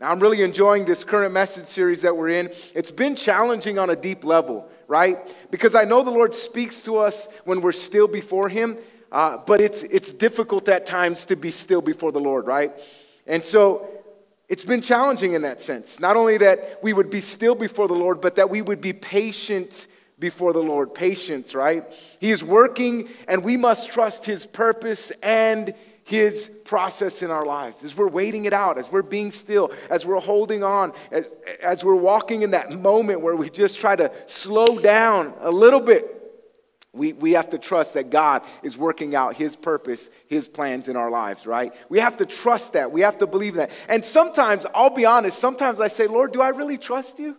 Now, I'm really enjoying this current message series that we're in. It's been challenging on a deep level, right? Because I know the Lord speaks to us when we're still before Him, uh, but it's, it's difficult at times to be still before the Lord, right? And so it's been challenging in that sense. Not only that we would be still before the Lord, but that we would be patient before the Lord. Patience, right? He is working, and we must trust His purpose and his process in our lives, as we're waiting it out, as we're being still, as we're holding on, as, as, we're walking in that moment where we just try to slow down a little bit, we, we have to trust that God is working out His purpose, His plans in our lives, right? We have to trust that. We have to believe that. And sometimes, I'll be honest, sometimes I say, Lord, do I really trust you?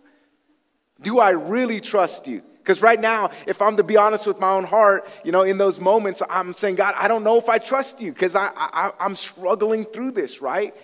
Do I really trust you? Because right now, if I'm to be honest with my own heart, you know, in those moments, I'm saying, God, I don't know if I trust you because I, I, I'm struggling through this, right?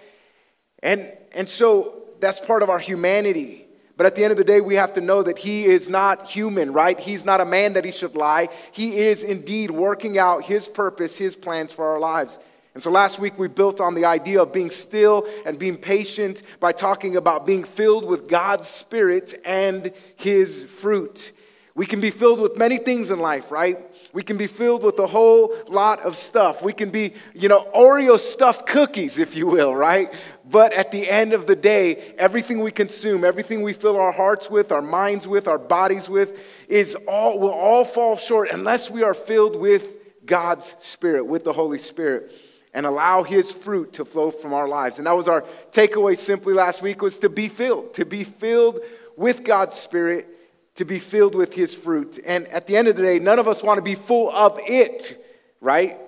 And, and so that's part of our humanity. But at the end of the day, we have to know that he is not human, right? He's not a man that he should lie. He is indeed working out his purpose, his plans for our lives. And so last week we built on the idea of being still and being patient by talking about being filled with God's Spirit and his fruit. We can be filled with many things in life, right? We can be filled with a whole lot of stuff. We can be, you know, Oreo stuffed cookies, if you will, right? But at the end of the day, everything we consume, everything we fill our hearts with, our minds with, our bodies with, is all will all fall short unless we are filled with God's Spirit, with the Holy Spirit, and allow His fruit to flow from our lives. And that was our takeaway simply last week was to be filled, to be filled with God's Spirit to be filled with his fruit. And at the end of the day, none of us want to be full of it, right?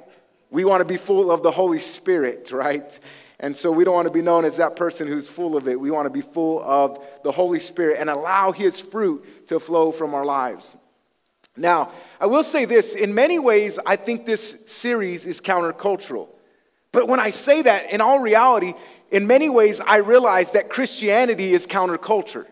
We want to be full of the Holy Spirit, right? And so we don't want to be known as that person who's full of it. We want to be full of the Holy Spirit and allow his fruit to flow from our lives. Now, I will say this in many ways, I think this series is countercultural. But when I say that, in all reality, in many ways, I realize that Christianity is counterculture.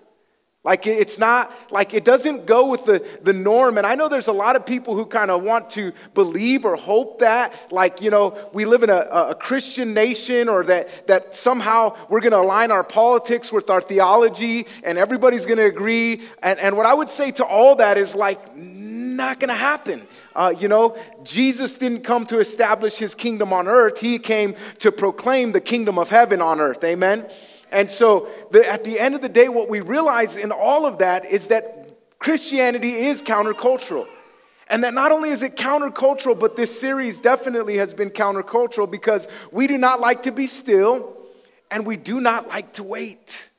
Like it's not, like it doesn't go with the, the norm. And I know there's a lot of people who kind of want to believe or hope that, like, you know, we live in a, a Christian nation or that, that somehow we're going to align our politics with our theology and everybody's going to agree. And, and what I would say to all that is like, not going to happen. Uh, you know, Jesus didn't come to establish his kingdom on earth, he came to proclaim the kingdom of heaven on earth. Amen. And so, the, at the end of the day, what we realize in all of that is that Christianity is countercultural. And that not only is it countercultural, but this series definitely has been countercultural because we do not like to be still and we do not like to wait.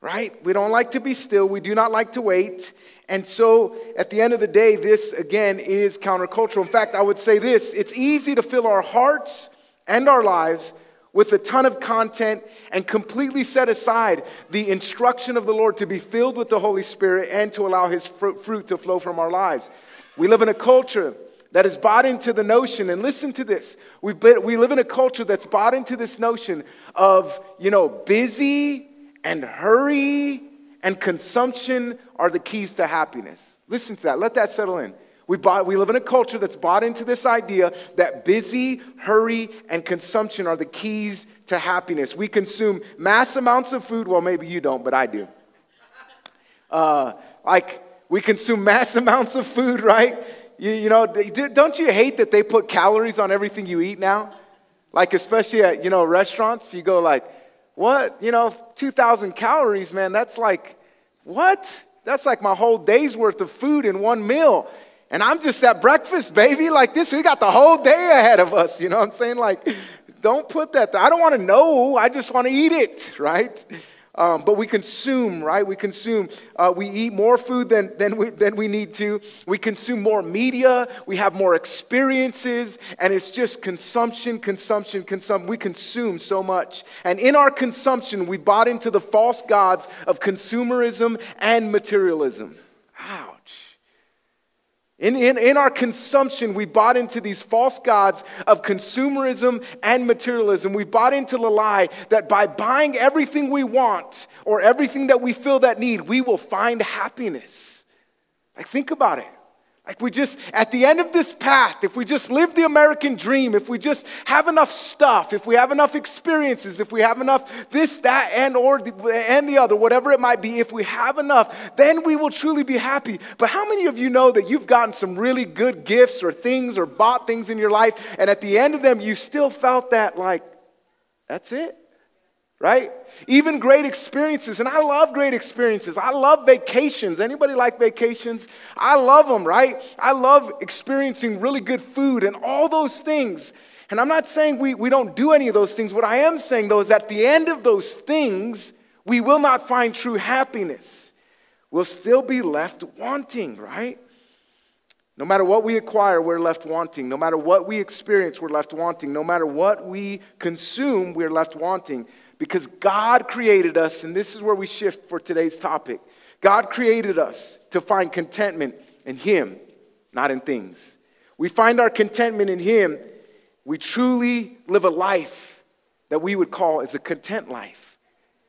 Right? We don't like to be still, we do not like to wait. And so, at the end of the day, this again is countercultural. In fact, I would say this it's easy to fill our hearts and our lives with a ton of content and completely set aside the instruction of the Lord to be filled with the Holy Spirit and to allow His fruit to flow from our lives. We live in a culture that is bought into the notion, and listen to this. We, we live in a culture that's bought into this notion of, you know, busy and hurry and consumption are the keys to happiness. Listen to that. Let that settle in. We, bought, we live in a culture that's bought into this idea that busy, hurry, and consumption are the keys to happiness. We consume mass amounts of food. Well, maybe you don't, but I do. Uh, like, we consume mass amounts of food, right? You, you know, don't you hate that they put calories on everything you eat now? Like, especially at, you know, restaurants, you go like, what? You know, 2,000 calories, man, that's like, what? That's like my whole day's worth of food in one meal. And I'm just at breakfast, baby, like this. We got the whole day ahead of us. You know what I'm saying? Like, don't put that there. I don't want to know. I just want to eat it, right? Um, but we consume, right? We consume. Uh, we eat more food than, than, we, than we need to. We consume more media. We have more experiences. And it's just consumption, consumption, consumption. We consume so much. And in our consumption, we bought into the false gods of consumerism and materialism. Wow. In, in, in our consumption, we bought into these false gods of consumerism and materialism. We bought into the lie that by buying everything we want or everything that we feel that need, we will find happiness. Like, think about it. Like we just, at the end of this path, if we just live the American dream, if we just have enough stuff, if we have enough experiences, if we have enough this, that, and or and the other, whatever it might be, if we have enough, then we will truly be happy. But how many of you know that you've gotten some really good gifts or things or bought things in your life, and at the end of them, you still felt that like, that's it? Right? Even great experiences, and I love great experiences. I love vacations. Anybody like vacations? I love them, right? I love experiencing really good food and all those things. And I'm not saying we, we don't do any of those things. What I am saying, though, is at the end of those things, we will not find true happiness. We'll still be left wanting, right? No matter what we acquire, we're left wanting. No matter what we experience, we're left wanting. No matter what we consume, we're left wanting. Because God created us, and this is where we shift for today's topic. God created us to find contentment in Him, not in things. We find our contentment in Him. We truly live a life that we would call as a content life.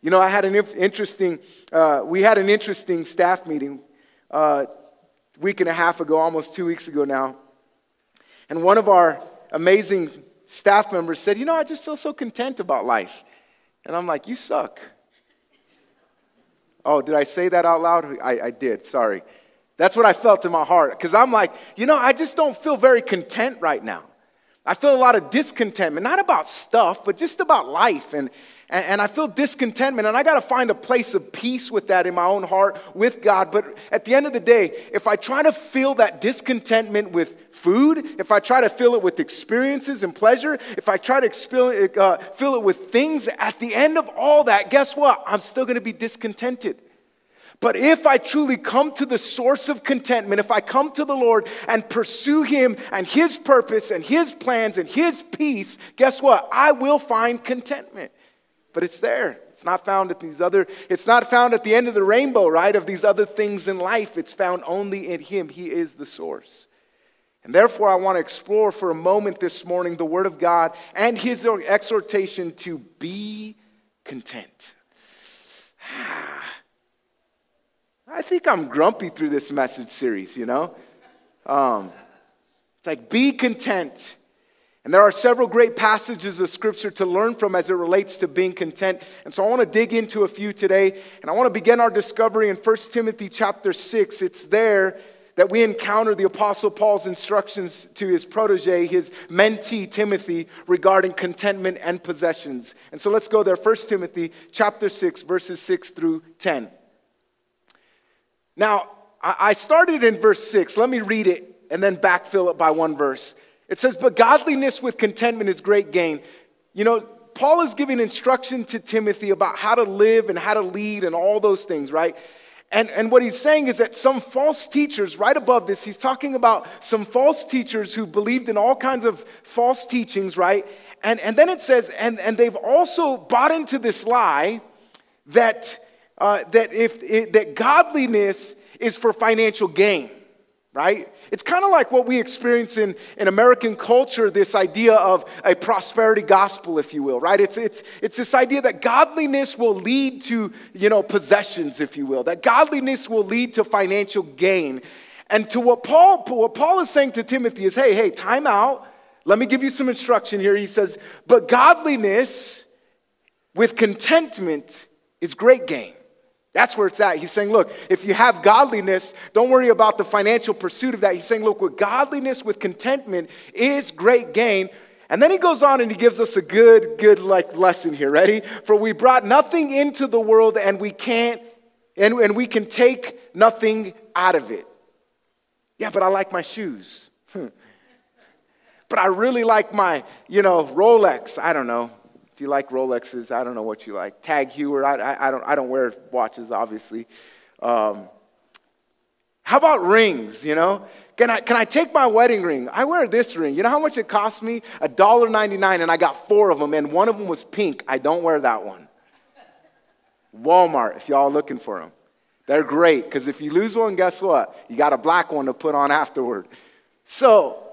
You know, I had an interesting, uh, we had an interesting staff meeting uh, a week and a half ago, almost two weeks ago now. And one of our amazing staff members said, You know, I just feel so content about life. And I'm like, You suck. Oh, did I say that out loud? I, I did, sorry. That's what I felt in my heart. Because I'm like, you know, I just don't feel very content right now. I feel a lot of discontentment, not about stuff, but just about life. And, and, and I feel discontentment, and I got to find a place of peace with that in my own heart with God. But at the end of the day, if I try to fill that discontentment with food, if I try to fill it with experiences and pleasure, if I try to uh, fill it with things, at the end of all that, guess what? I'm still going to be discontented. But if I truly come to the source of contentment, if I come to the Lord and pursue Him and His purpose and His plans and His peace, guess what? I will find contentment but it's there. It's not found at these other, it's not found at the end of the rainbow, right? Of these other things in life. It's found only in Him. He is the source. And therefore, I want to explore for a moment this morning the Word of God and His exhortation to be content. I think I'm grumpy through this message series, you know? Um, it's like, be content. And there are several great passages of scripture to learn from as it relates to being content. And so I want to dig into a few today. And I want to begin our discovery in 1 Timothy chapter 6. It's there that we encounter the Apostle Paul's instructions to his protege, his mentee, Timothy, regarding contentment and possessions. And so let's go there. 1 Timothy chapter 6, verses 6 through 10. Now, I started in verse 6. Let me read it and then backfill it by one verse. It says, But godliness with contentment is great gain. You know, Paul is giving instruction to Timothy about how to live and how to lead and all those things, right? And, and what he's saying is that some false teachers, right above this, he's talking about some false teachers who believed in all kinds of false teachings, right? And, and then it says, and, and they've also bought into this lie that, uh, that, if, that godliness is for financial gain, right? It's kind of like what we experience in, in American culture this idea of a prosperity gospel, if you will, right? It's, it's, it's this idea that godliness will lead to, you know, possessions, if you will, that godliness will lead to financial gain. And to what Paul, what Paul is saying to Timothy is hey, hey, time out. Let me give you some instruction here. He says, but godliness with contentment is great gain. That's where it's at. He's saying, look, if you have godliness, don't worry about the financial pursuit of that. He's saying, look, with godliness, with contentment is great gain. And then he goes on and he gives us a good, good like lesson here. Ready? For we brought nothing into the world and we can't, and, and we can take nothing out of it. Yeah, but I like my shoes. but I really like my, you know, Rolex. I don't know. If you like Rolexes, I don't know what you like. Tag Heuer, I, I, I don't, I don't wear watches, obviously. Um, how about rings, you know? Can I, can I take my wedding ring? I wear this ring. You know how much it cost me? $1.99, and I got four of them, and one of them was pink. I don't wear that one. Walmart, if y'all are looking for them. They're great, because if you lose one, guess what? You got a black one to put on afterward. So,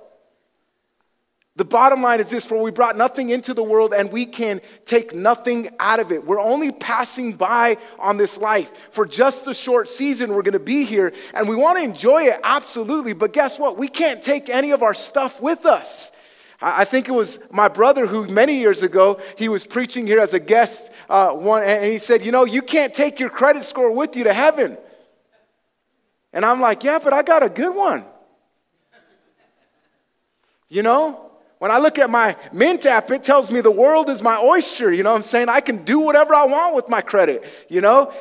The bottom line is this for we brought nothing into the world and we can take nothing out of it. We're only passing by on this life. For just a short season, we're going to be here and we want to enjoy it, absolutely. But guess what? We can't take any of our stuff with us. I think it was my brother who, many years ago, he was preaching here as a guest, uh, one, and he said, You know, you can't take your credit score with you to heaven. And I'm like, Yeah, but I got a good one. You know? When I look at my Mint app, it tells me the world is my oyster. You know I'm saying? I can do whatever I want with my credit, you know?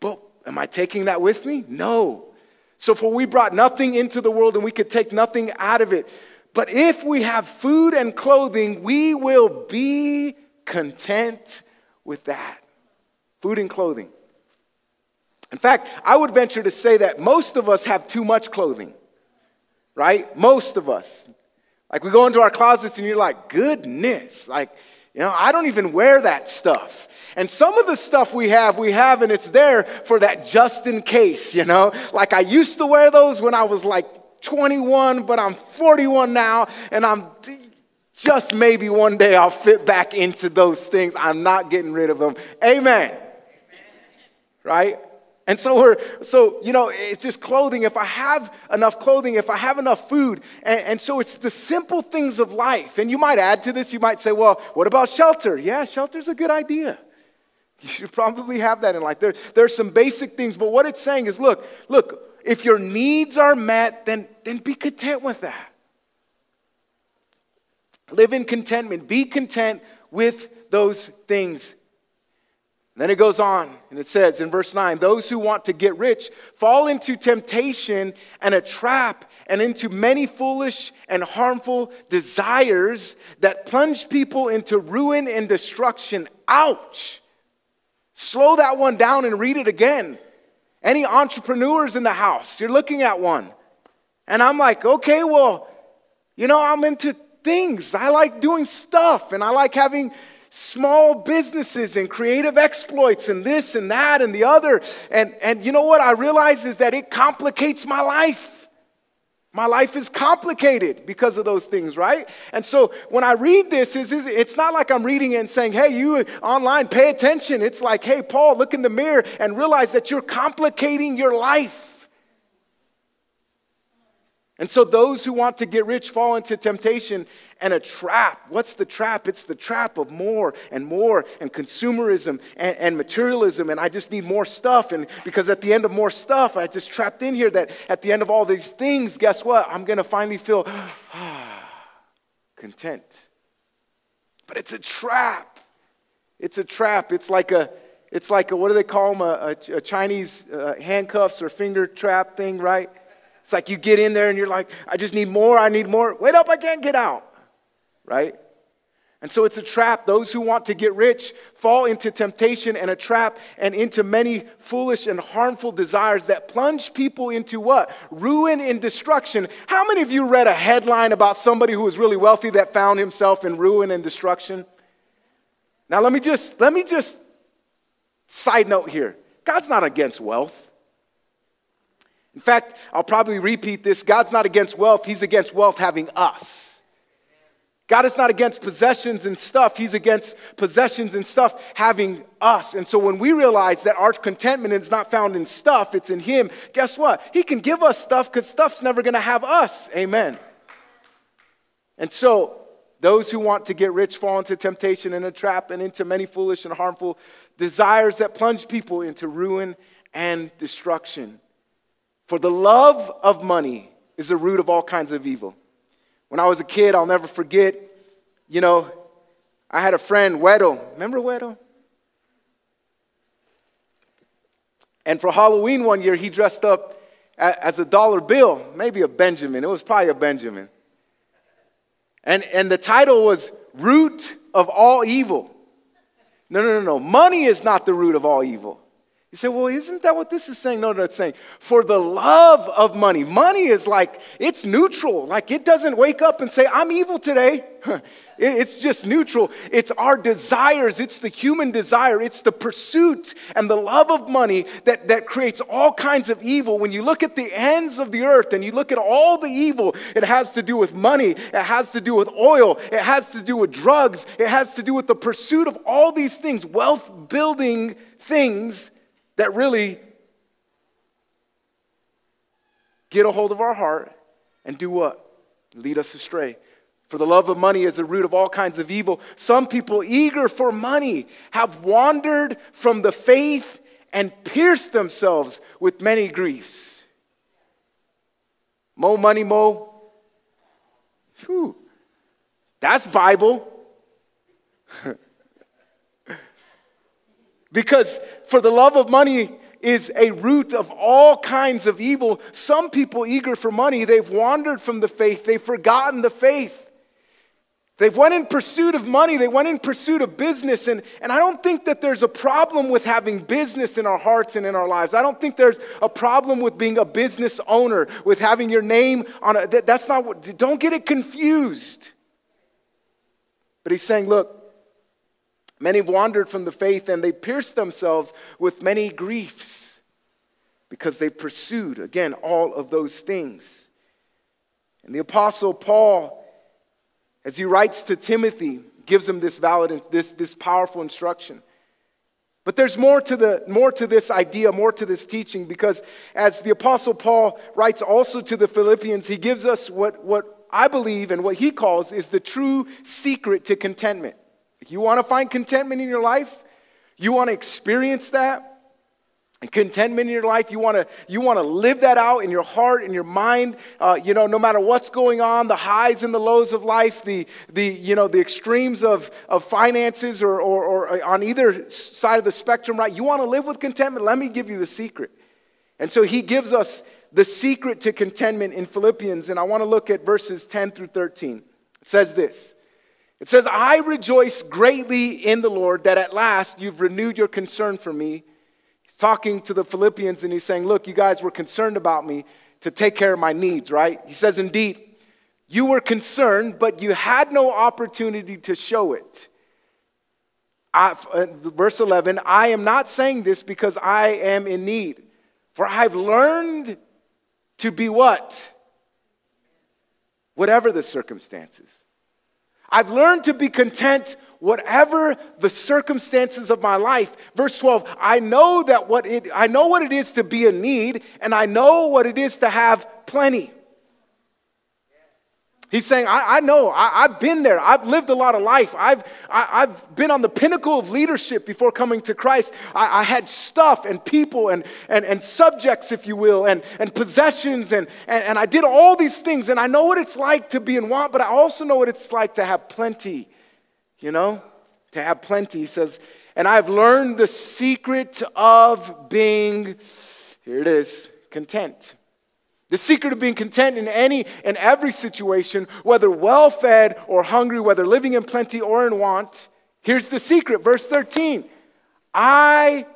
But am I taking that with me? No. So, for we brought nothing into the world and we could take nothing out of it. But if we have food and clothing, we will be content with that. Food and clothing. In fact, I would venture to say that most of us have too much clothing, right? Most of us. Like we go into our closets and you're like, goodness, like, you know, I don't even wear that stuff. And some of the stuff we have, we have, and it's there for that just in case, you know? Like I used to wear those when I was like 21, but I'm 41 now, and I'm just maybe one day I'll fit back into those things. I'm not getting rid of them. Amen. Right? And so we're, so, you know, it's just clothing. If I have enough clothing, if I have enough food. And, and, so it's the simple things of life. And you might add to this, you might say, well, what about shelter? Yeah, shelter's a good idea. You should probably have that in life. There, there's some basic things, but what it's saying is look, look, if your needs are met, then, then be content with that. Live in contentment. Be content with those things then it goes on and it says in verse 9 those who want to get rich fall into temptation and a trap and into many foolish and harmful desires that plunge people into ruin and destruction. Ouch! Slow that one down and read it again. Any entrepreneurs in the house, you're looking at one. And I'm like, okay, well, you know, I'm into things. I like doing stuff and I like having small businesses and creative exploits and this and that and the other. And, and you know what I realize is that it complicates my life. My life is complicated because of those things, right? And so when I read this, it's not like I'm reading it and saying, hey, you online, pay attention. It's like, hey, Paul, look in the mirror and realize that you're complicating your life. And so those who want to get rich fall into temptation and a trap. What's the trap? It's the trap of more and more and consumerism and, and, materialism. And I just need more stuff. And because at the end of more stuff, I just trapped in here that at the end of all these things, guess what? I'm going to finally feel content. But it's a trap. It's a trap. It's like a, it's like a, what do they call them? A, a, a Chinese uh, handcuffs or finger trap thing, right? It's like you get in there and you're like, I just need more, I need more. Wait up, I can't get out. Right? And so it's a trap. Those who want to get rich fall into temptation and a trap and into many foolish and harmful desires that plunge people into what? Ruin and destruction. How many of you read a headline about somebody who was really wealthy that found himself in ruin and destruction? Now let me just let me just side note here. God's not against wealth. In fact, I'll probably repeat this God's not against wealth, He's against wealth having us. God is not against possessions and stuff. He's against possessions and stuff having us. And so when we realize that our contentment is not found in stuff, it's in Him, guess what? He can give us stuff because stuff's never going to have us. Amen. And so those who want to get rich fall into temptation and a trap and into many foolish and harmful desires that plunge people into ruin and destruction. For the love of money is the root of all kinds of evil. When I was a kid, I'll never forget, you know, I had a friend, Weddle. Remember Weddle? And for Halloween one year, he dressed up as a dollar bill, maybe a Benjamin. It was probably a Benjamin. And, and the title was Root of All Evil. No, no, no, no. Money is not the root of all evil. You say, well, isn't that what this is saying? No, no, it's saying for the love of money. Money is like, it's neutral. Like it doesn't wake up and say, I'm evil today. It's just neutral. It's our desires. It's the human desire. It's the pursuit and the love of money that, that creates all kinds of evil. When you look at the ends of the earth and you look at all the evil, it has to do with money. It has to do with oil. It has to do with drugs. It has to do with the pursuit of all these things, wealth building things that really get a hold of our heart and do what? Lead us astray. For the love of money is the root of all kinds of evil. Some people, eager for money, have wandered from the faith and pierced themselves with many griefs. Mo money, mo. Whew. That's Bible. because for the love of money is a root of all kinds of evil. Some people eager for money, they've wandered from the faith, they've forgotten the faith. They went in pursuit of money, they went in pursuit of business. And, and I don't think that there's a problem with having business in our hearts and in our lives. I don't think there's a problem with being a business owner, with having your name on a. That, that's not what, don't get it confused. But he's saying, look, many wandered from the faith and they pierced themselves with many griefs because they pursued, again, all of those things. And the Apostle Paul as he writes to Timothy, gives him this valid, this, this powerful instruction. But there's more to, the, more to this idea, more to this teaching, because as the Apostle Paul writes also to the Philippians, he gives us what, what I believe and what he calls is the true secret to contentment. You want to find contentment in your life, you want to experience that, and contentment in your life you want to you want to live that out in your heart in your mind uh, you know no matter what's going on the highs and the lows of life the the you know the extremes of of finances or or, or on either side of the spectrum right? You want to live with contentment. Let me give you the secret. And so he gives us the secret to contentment in philippians and i want to look at verses 10 through 13 it says this it says i rejoice greatly in the lord that at last you've renewed your concern for me He's talking to the Philippians and he's saying, Look, you guys were concerned about me to take care of my needs, right? He says, Indeed, you were concerned, but you had no opportunity to show it. I, uh, verse 11, I am not saying this because I am in need, for I've learned to be what? Whatever the circumstances. I've learned to be content whatever the circumstances of my life. Verse 12, I know that what it I know what it is to be in need, and I know what it is to have plenty. He's saying, I, I know, I, have been there. I've lived a lot of life. I've, I, have been on the pinnacle of leadership before coming to Christ. I, I, had stuff and people and, and, and subjects, if you will, and, and possessions, and, and, and I did all these things. And I know what it's like to be in want, but I also know what it's like to have plenty you know, to have plenty. He says, and I've learned the secret of being, here it is, content. The secret of being content in any and every situation, whether well fed or hungry, whether living in plenty or in want. Here's the secret, verse 13 I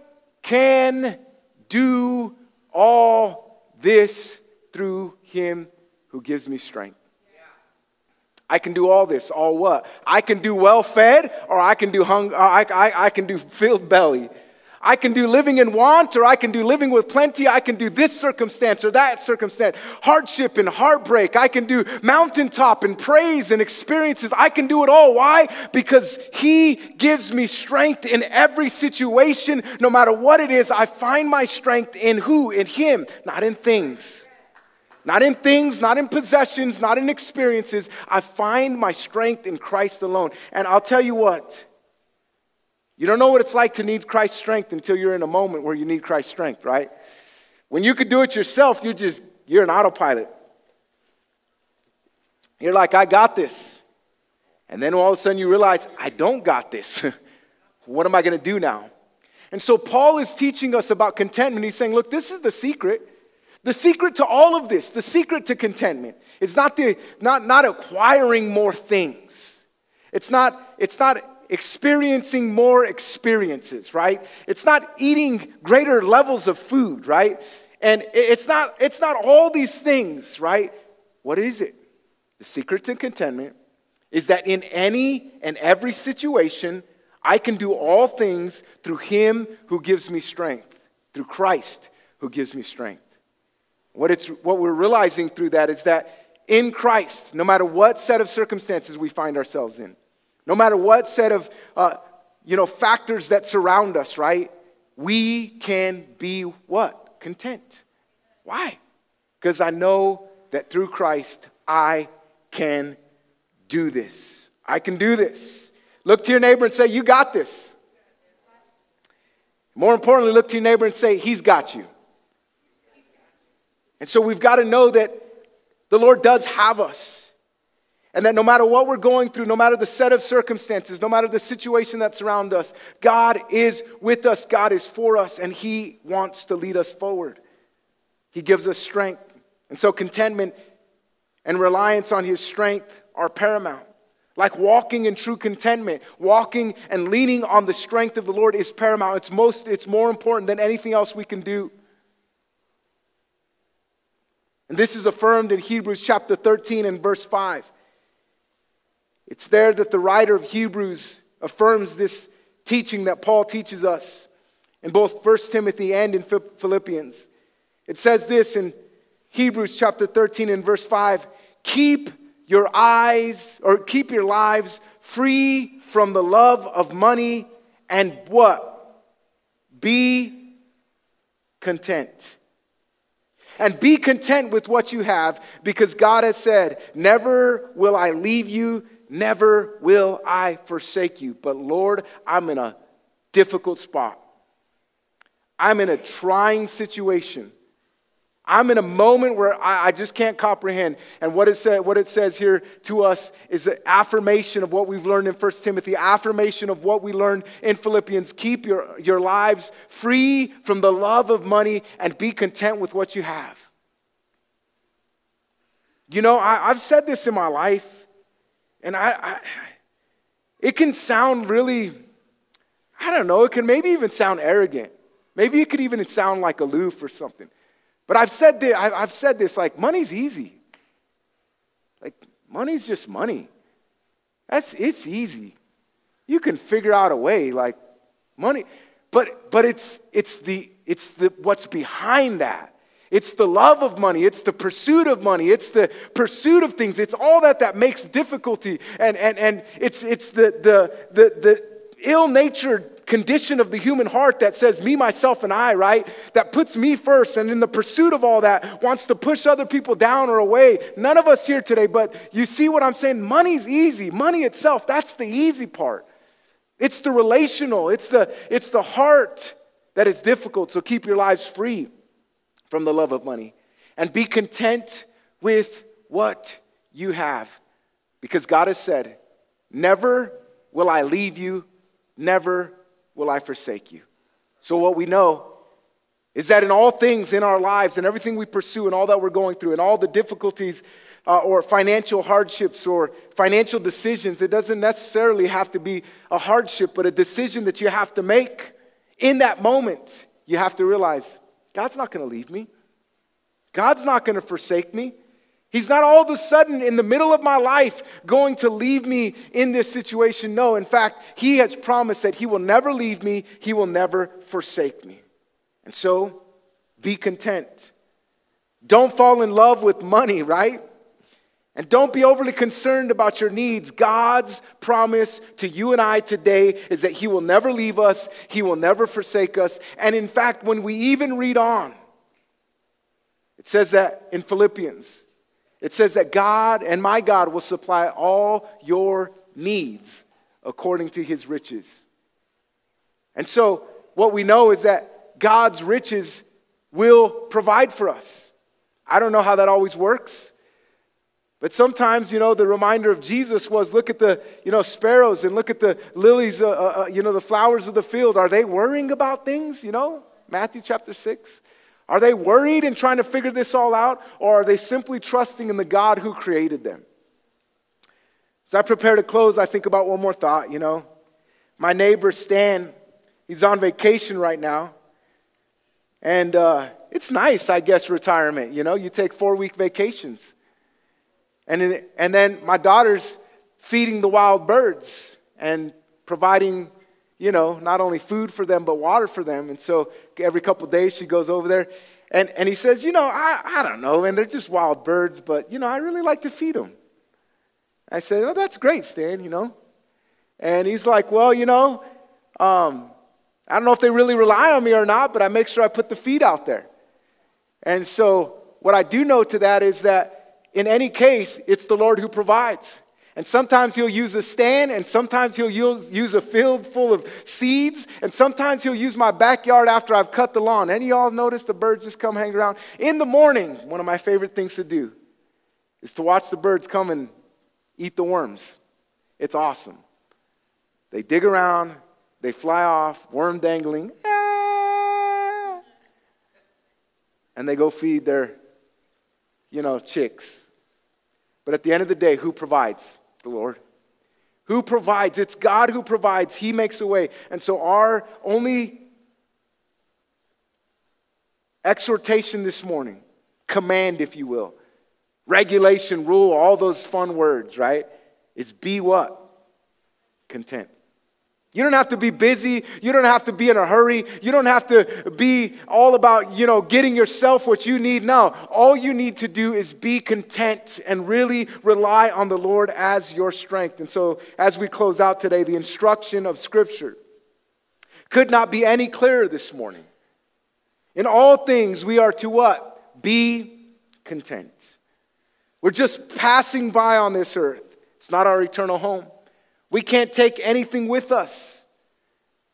can do all this through him who gives me strength. I can do all this. All what? I can do well fed, or I can do hung, I, I, I can do filled belly. I can do living in want, or I can do living with plenty. I can do this circumstance or that circumstance, hardship and heartbreak. I can do mountaintop and praise and experiences. I can do it all. Why? Because He gives me strength in every situation, no matter what it is. I find my strength in who? In Him, not in things. Not in things, not in possessions, not in experiences. I find my strength in Christ alone. And I'll tell you what, you don't know what it's like to need Christ's strength until you're in a moment where you need Christ's strength, right? When you could do it yourself, you're just, you're an autopilot. You're like, I got this. And then all of a sudden you realize, I don't got this. what am I going to do now? And so Paul is teaching us about contentment. He's saying, look, this is the secret. The secret to all of this, the secret to contentment, is not, the, not, not acquiring more things. It's not, it's not experiencing more experiences, right? It's not eating greater levels of food, right? And it's not, it's not all these things, right? What is it? The secret to contentment is that in any and every situation, I can do all things through Him who gives me strength, through Christ who gives me strength. What, it's, what we're realizing through that is that in Christ, no matter what set of circumstances we find ourselves in, no matter what set of uh, you know, factors that surround us, right? We can be what? Content. Why? Because I know that through Christ I can do this. I can do this. Look to your neighbor and say, You got this. More importantly, look to your neighbor and say, He's got you. And so we've got to know that the Lord does have us. And that no matter what we're going through, no matter the set of circumstances, no matter the situation that's around us, God is with us, God is for us, and He wants to lead us forward. He gives us strength. And so contentment and reliance on His strength are paramount. Like walking in true contentment, walking and leaning on the strength of the Lord is paramount. It's, most, it's more important than anything else we can do. And this is affirmed in Hebrews chapter 13 and verse 5. It's there that the writer of Hebrews affirms this teaching that Paul teaches us in both 1 Timothy and in Philippians. It says this in Hebrews chapter 13 and verse 5 Keep your eyes, or keep your lives free from the love of money and what? Be content. And be content with what you have because God has said, Never will I leave you Never will I forsake you. But Lord, I'm in a difficult spot. I'm in a trying situation. I'm in a moment where I, I, just can't comprehend. And what it, say, what it says here to us is an affirmation of what we've learned in 1 Timothy, affirmation of what we learned in Philippians. Keep your, your lives free from the love of money and be content with what you have. You know, I, I've said this in my life. And I, I, it can sound really, I don't know, it can maybe even sound arrogant. Maybe it could even sound like aloof or something. But I've said this, I've said this like, money's easy. Like, money's just money. That's, it's easy. You can figure out a way, like, money. But, but it's, it's, the, it's the, what's behind that it's the love of money. It's the pursuit of money. It's the pursuit of things. It's all that that makes difficulty. And, and, and it's, it's the, the, the, the ill natured condition of the human heart that says, me, myself, and I, right? That puts me first. And in the pursuit of all that, wants to push other people down or away. None of us here today, but you see what I'm saying? Money's easy. Money itself, that's the easy part. It's the relational, it's the, it's the heart that is difficult. So keep your lives free from the love of money and be content with what you have. Because God has said, Never will I leave you, never will I forsake you. So, what we know is that in all things in our lives and everything we pursue and all that we're going through and all the difficulties uh, or financial hardships or financial decisions, it doesn't necessarily have to be a hardship, but a decision that you have to make in that moment. You have to realize God's not going to leave me. God's not going to forsake me. He's not all of a sudden in the middle of my life going to leave me in this situation. No, in fact, He has promised that He will never leave me, He will never forsake me. And so, be content. Don't fall in love with money, right? And don't be overly concerned about your needs. God's promise to you and I today is that He will never leave us, He will never forsake us. And in fact, when we even read on, it says that in Philippians, it says that God and my God will supply all your needs according to His riches. And so, what we know is that God's riches will provide for us. I don't know how that always works. But sometimes, you know, the reminder of Jesus was look at the, you know, sparrows and look at the lilies, uh, uh, uh, you know, the flowers of the field. Are they worrying about things, you know? Matthew chapter 6. Are they worried and trying to figure this all out, or are they simply trusting in the God who created them? As I prepare to close, I think about one more thought, you know. My neighbor Stan, he's on vacation right now. And uh, it's nice, I guess, retirement. You know, you take four week vacations. And, in, and then my daughter's feeding the wild birds and providing, you know, not only food for them, but water for them. And so every couple days she goes over there. And, and he says, You know, I, I don't know, and they're just wild birds, but, you know, I really like to feed them. I said, Oh, that's great, Stan, you know. And he's like, Well, you know, um, I don't know if they really rely on me or not, but I make sure I put the feed out there. And so, what I do know to that is that in any case, it's the Lord who provides. And sometimes he'll use a stand, and sometimes he'll use, a field full of seeds, and sometimes he'll use my backyard after I've cut the lawn. Any y'all notice the birds just come hang around? In the morning, one of my favorite things to do is to watch the birds come and eat the worms. It's awesome. They dig around, they fly off, worm dangling, and they go feed their, you know, chicks. But at the end of the day, who provides? The Lord. Who provides? It's God who provides. He makes a way. And so, our only exhortation this morning, command, if you will, regulation, rule, all those fun words, right? Is be what? Content. You don't have to be busy. You don't have to be in a hurry. You don't have to be all about, you know, getting yourself what you need. No, all you need to do is be content and really rely on the Lord as your strength. And so, as we close out today, the instruction of Scripture could not be any clearer this morning. In all things, we are to what? Be content. We're just passing by on this earth, it's not our eternal home. We can't take anything with us.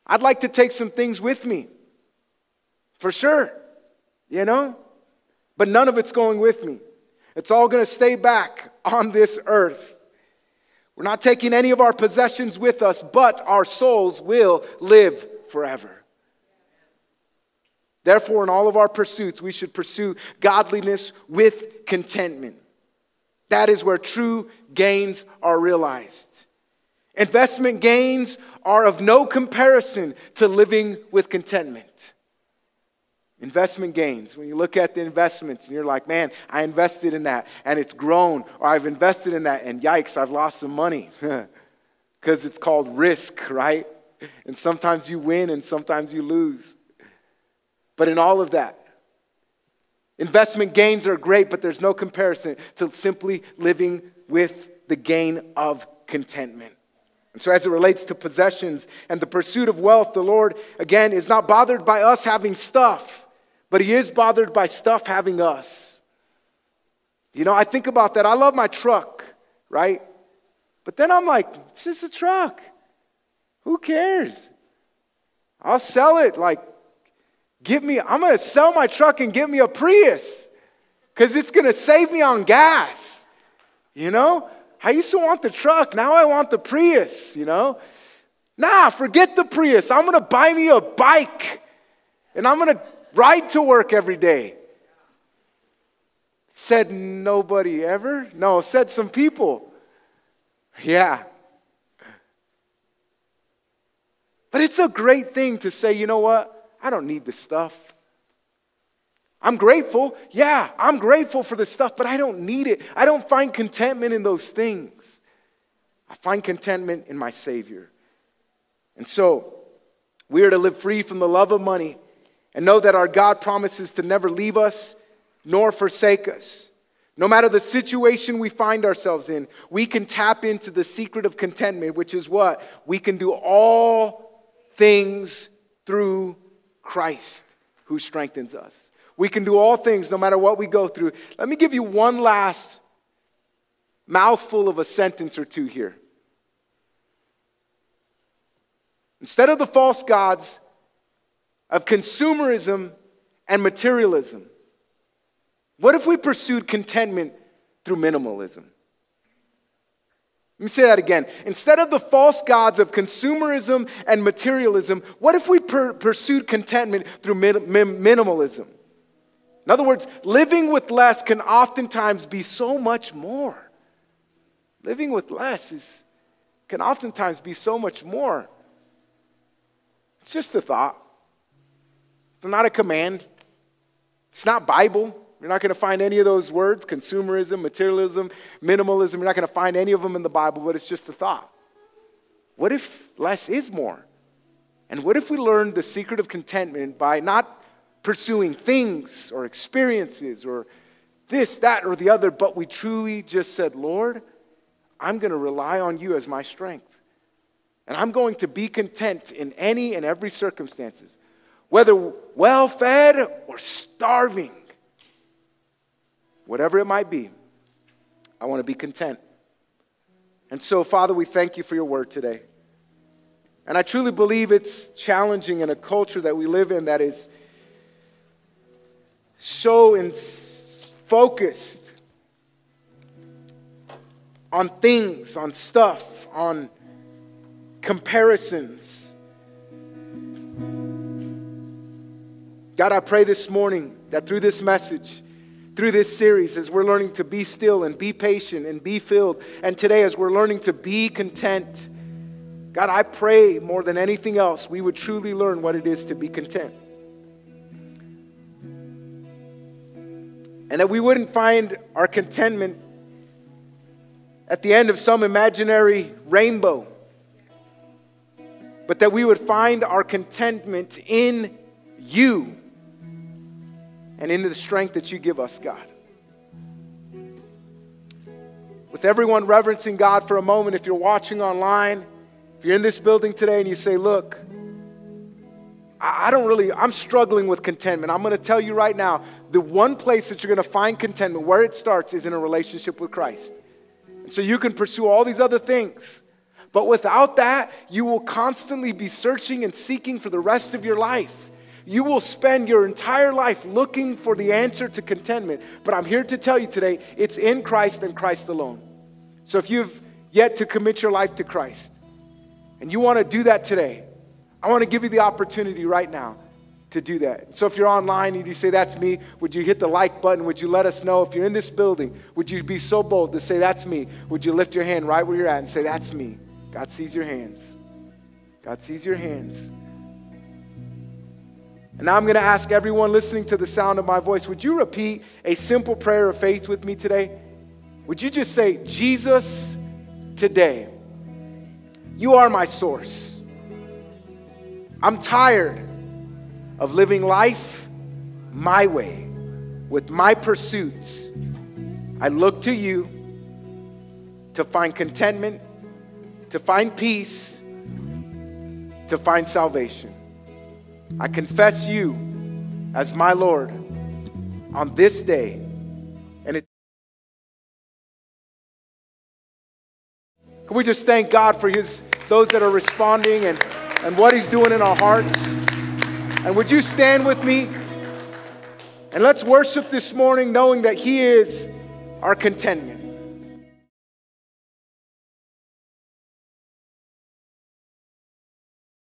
I'd like to take some things with me, for sure, you know? But none of it's going with me. It's all going to stay back on this earth. We're not taking any of our possessions with us, but our souls will live forever. Therefore, in all of our pursuits, we should pursue godliness with contentment. That is where true gains are realized. Investment gains are of no comparison to living with contentment. Investment gains. When you look at the investments and you're like, man, I invested in that and it's grown, or I've invested in that and yikes, I've lost some money. Because it's called risk, right? And sometimes you win and sometimes you lose. But in all of that, investment gains are great, but there's no comparison to simply living with the gain of contentment. And so, as it relates to possessions and the pursuit of wealth, the Lord, again, is not bothered by us having stuff, but He is bothered by stuff having us. You know, I think about that. I love my truck, right? But then I'm like, it's just a truck. Who cares? I'll sell it. Like, give me, I'm going to sell my truck and give me a Prius because it's going to save me on gas. You know? I used to want the truck. Now I want the Prius, you know? Nah, forget the Prius. I'm to buy me a bike and I'm to ride to work every day. Said nobody ever? No, said some people. Yeah. But it's a great thing to say, you know what? I don't need this stuff. I'm grateful. Yeah, I'm grateful for this stuff, but I don't need it. I don't find contentment in those things. I find contentment in my Savior. And so, we are to live free from the love of money and know that our God promises to never leave us nor forsake us. No matter the situation we find ourselves in, we can tap into the secret of contentment, which is what? We can do all things through Christ who strengthens us. We can do all things no matter what we go through. Let me give you one last mouthful of a sentence or two here. Instead of the false gods of consumerism and materialism, what if we pursued contentment through minimalism? Let me say that again. Instead of the false gods of consumerism and materialism, what if we per- pursued contentment through min- minimalism? In other words, living with less can oftentimes be so much more. Living with less is, can oftentimes be so much more. It's just a thought. It's not a command. It's not Bible, You're not going to find any of those words consumerism, materialism, minimalism. You're not going to find any of them in the Bible, but it's just a thought. What if less is more? And what if we learned the secret of contentment by not pursuing things or experiences or this, that, or the other, but we truly just said, Lord, I'm going to rely on you as my strength. And I'm going to be content in any and every circumstances, whether well fed or starving. Whatever it might be, I want to be content. And so, Father, we thank you for your word today. And I truly believe it's challenging in a culture that we live in that is so in focused on things, on stuff, on comparisons. God, I pray this morning that through this message, through this series as we're learning to be still and be patient and be filled. And today, as we're learning to be content, God, I pray more than anything else, we would truly learn what it is to be content. And that we wouldn't find our contentment at the end of some imaginary rainbow, but that we would find our contentment in you and in the strength that you give us, God. With everyone reverencing God for a moment, if you're watching online, if you're in this building today and you say, Look, I don't really, I'm struggling with contentment. I'm going to tell you right now the one place that you're going to find contentment, where it starts, is in a relationship with Christ. And so you can pursue all these other things. But without that, you will constantly be searching and seeking for the rest of your life. You will spend your entire life looking for the answer to contentment. But I'm here to tell you today it's in Christ and Christ alone. So if you've yet to commit your life to Christ and you want to do that today, I want to give you the opportunity right now to do that. So if you're online and you say, That's me, would you hit the like button? Would you let us know? If you're in this building, would you be so bold to say, That's me? Would you lift your hand right where you're at and say, That's me? God sees your hands. God sees your hands. And now I'm going to ask everyone listening to the sound of my voice would you repeat a simple prayer of faith with me today? Would you just say, Jesus, today, you are my source. I'm tired of living life my way with my pursuits. I look to you to find contentment, to find peace, to find salvation. I confess you as my Lord on this day. And it Can we just thank God for his those that are responding and, and what he's doing in our hearts? And would you stand with me? And let's worship this morning knowing that he is our contentment.